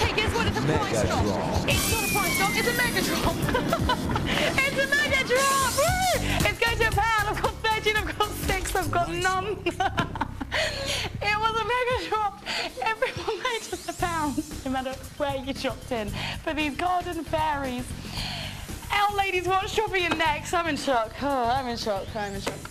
Okay, guess what? It's a Mega price drop. drop. It's not a price drop, it's a mega drop. it's a mega drop! Woo! It's going to a pound. I've got 13, I've got 6, I've got none. it was a mega drop. Everyone made us a pound, no matter where you dropped in, for these garden fairies. Our ladies, what's dropping in next? I'm in shock. Oh, I'm in shock. I'm in shock.